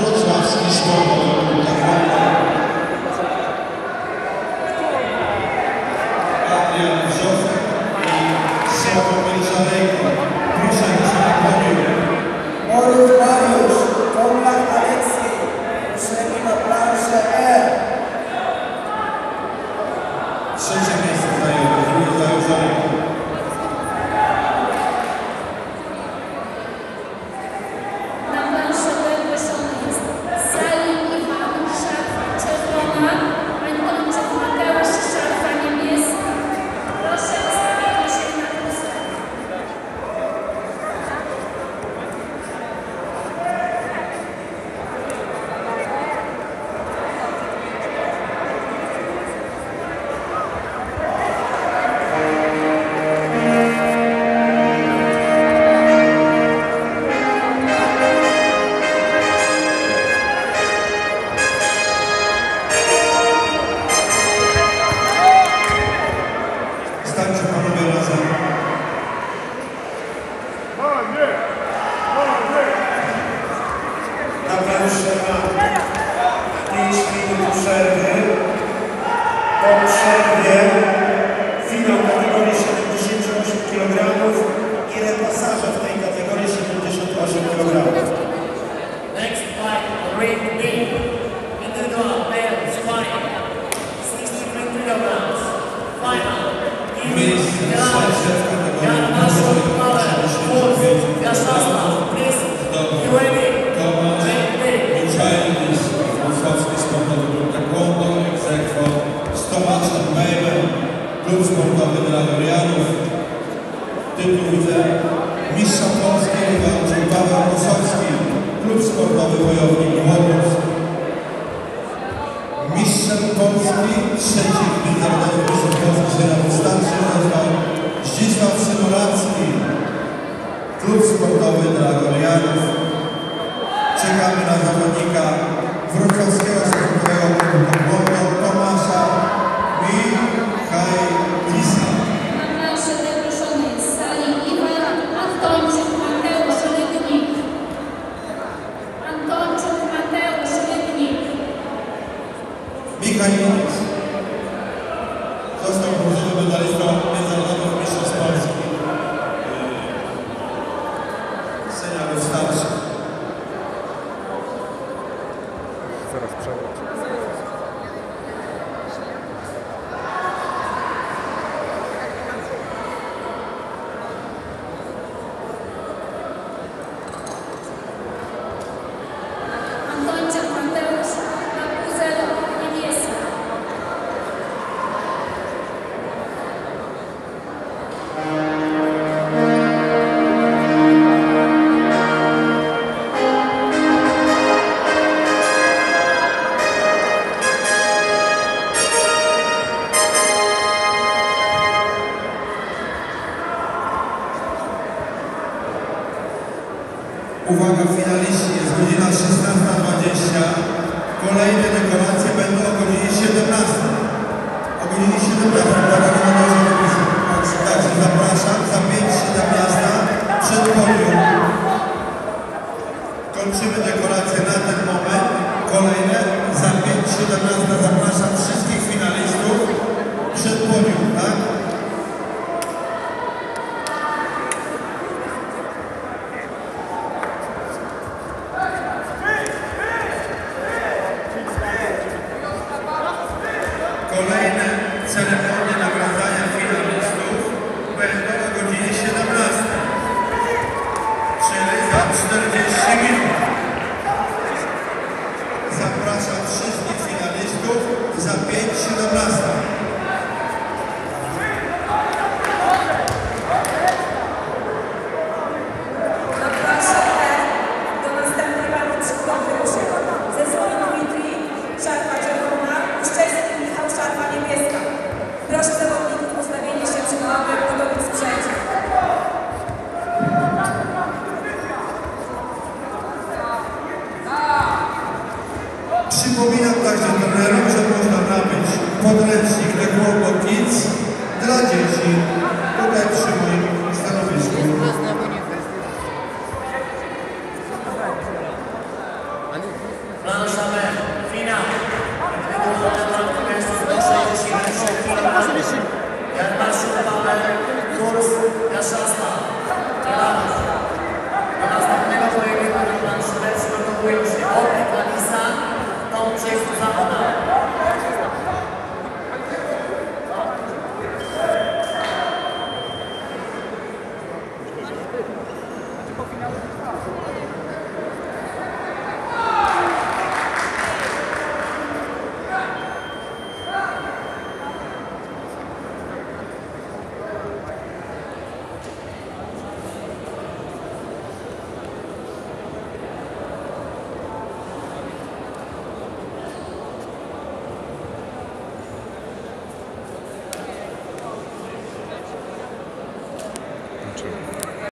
Wrocławski Sportowy przerwy. Po przerwie finał kategorii 78 kg i repasaże w tej kategorii 78 kg. Tomaszem Mejlem, Klub Sportowy Dragorianów. Tytuł widzę Mistrza Polski Paweł Kosowski, Klub Sportowy Wojownik Głogów. Mistrzem Polski trzeci w Mistrzem Polski Seniorów Starszy został Zdzisław Szymolacki, Klub Sportowy Dragorianów. Medalistą międzynarodowych mistrzostw Polski seniorów starszych. Zaraz przerwę. Antończyk Uwaga, finaliści, jest godzina 16.20. Kolejne dekoracje będą o godzinie 17. O godzinie 17. Kończymy dekoracje na ten moment. Kolejne za 5-17 zapraszam wszystkich finalistów przed podium, tak? Kolejne ceremonie nagradzania finalistów będą o godzinie 17, czyli za 40 minut. Jadna Szumpale, Kurs, ja szasta.